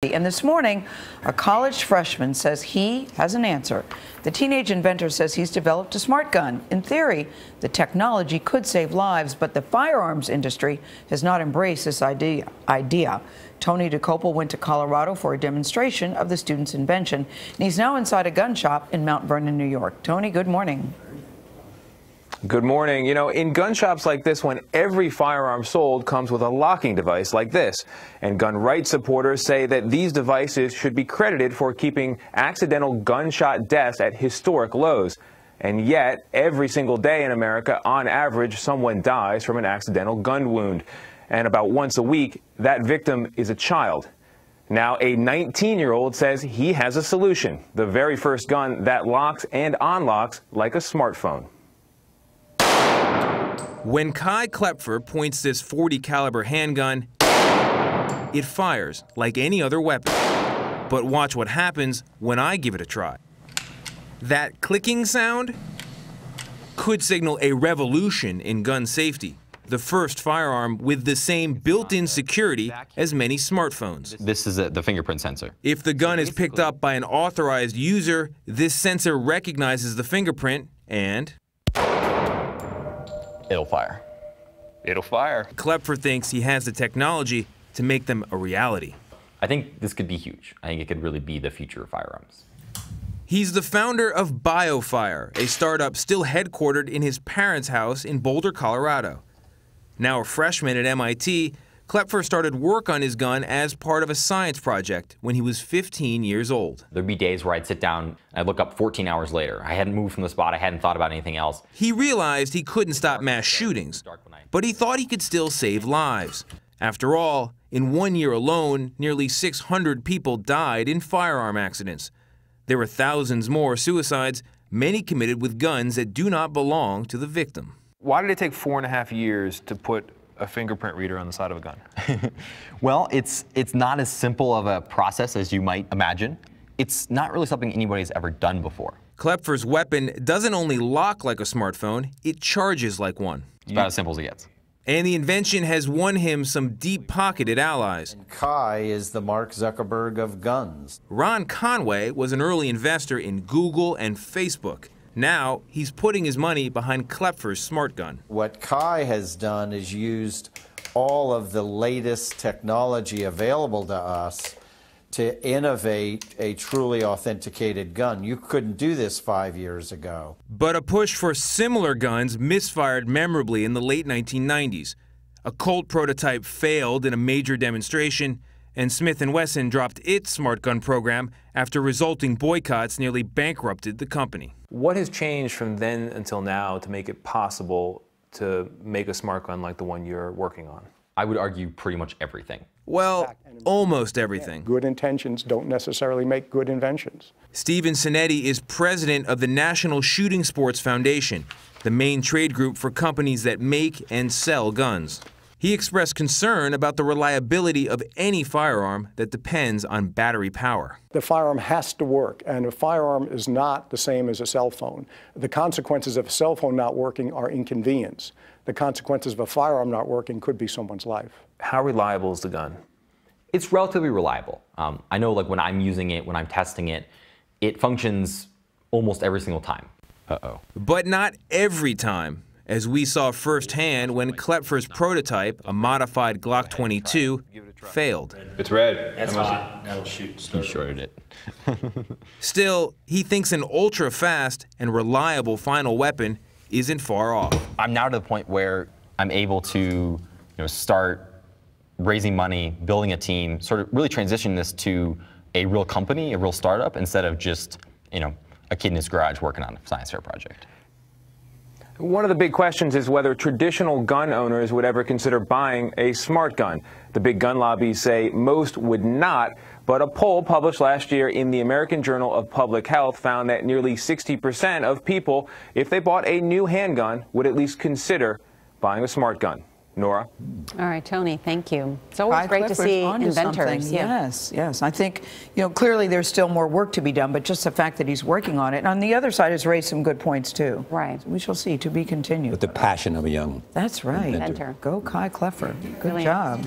And this morning, a college freshman says he has an answer. The teenage inventor says he's developed a smart gun. In theory, the technology could save lives, but the firearms industry has not embraced this idea. idea. Tony Dokoupil went to Colorado for a demonstration of the student's invention, and he's now inside a gun shop in Mount Vernon, New York. Tony, good morning. Good morning. You know, in gun shops like this one, every firearm sold comes with a locking device like this. And gun rights supporters say that these devices should be credited for keeping accidental gunshot deaths at historic lows. And yet, every single day in America, on average, someone dies from an accidental gun wound. And about once a week, that victim is a child. Now, a 19 year old says he has a solution the very first gun that locks and unlocks like a smartphone. When Kai Kloepfer points this 40 caliber handgun, it fires like any other weapon. But watch what happens when I give it a try. That clicking sound could signal a revolution in gun safety. The first firearm with the same built-in security as many smartphones. This is a, the fingerprint sensor. If the gun is picked up by an authorized user, this sensor recognizes the fingerprint and It'll fire. It'll fire. Kloepfer thinks he has the technology to make them a reality. I think this could be huge. I think it could really be the future of firearms. He's the founder of BioFire, a startup still headquartered in his parents' house in Boulder, Colorado. Now a freshman at MIT, Kloepfer started work on his gun as part of a science project when he was 15 years old. There'd be days where I'd sit down and I'd look up 14 hours later. I hadn't moved from the spot, I hadn't thought about anything else. He realized he couldn't stop mass shootings, but he thought he could still save lives. After all, in one year alone, nearly 600 people died in firearm accidents. There were thousands more suicides, many committed with guns that do not belong to the victim. Why did it take four and a half years to put a fingerprint reader on the side of a gun? well, it's, it's not as simple of a process as you might imagine. It's not really something anybody's ever done before. Kloepfer's weapon doesn't only lock like a smartphone, it charges like one. It's about as simple as it gets. And the invention has won him some deep pocketed allies. And Kai is the Mark Zuckerberg of guns. Ron Conway was an early investor in Google and Facebook. Now he's putting his money behind Kloepfer's smart gun. What Kai has done is used all of the latest technology available to us to innovate a truly authenticated gun. You couldn't do this five years ago. But a push for similar guns misfired memorably in the late 1990s. A Colt prototype failed in a major demonstration, and Smith & Wesson dropped its smart gun program after resulting boycotts nearly bankrupted the company. What has changed from then until now to make it possible to make a smart gun like the one you're working on? I would argue pretty much everything. Well, almost everything. Good intentions don't necessarily make good inventions. Stephen Sanetti is president of the National Shooting Sports Foundation, the main trade group for companies that make and sell guns. He expressed concern about the reliability of any firearm that depends on battery power. The firearm has to work, and a firearm is not the same as a cell phone. The consequences of a cell phone not working are inconvenience. The consequences of a firearm not working could be someone's life. How reliable is the gun? It's relatively reliable. Um, I know like when I'm using it, when I'm testing it, it functions almost every single time. Uh-oh. But not every time as we saw firsthand when Kloepfer's prototype, a modified Glock 22, failed. It's red. That's hot. That'll shoot. He shorted it. Still, he thinks an ultra-fast and reliable final weapon isn't far off. I'm now to the point where I'm able to you know, start raising money, building a team, sort of really transition this to a real company, a real startup, instead of just you know, a kid in his garage working on a science fair project. One of the big questions is whether traditional gun owners would ever consider buying a smart gun. The big gun lobbies say most would not, but a poll published last year in the American Journal of Public Health found that nearly 60% of people, if they bought a new handgun, would at least consider buying a smart gun. Nora? All right, Tony, thank you. It's always great to see inventors. Yeah. Yes, yes. I think, you know, clearly there's still more work to be done, but just the fact that he's working on it. And on the other side has raised some good points, too. Right. So we shall see. To be continued. With the passion of a young That's right. Inventor. Go Kai Kloepfer. Good Brilliant. job.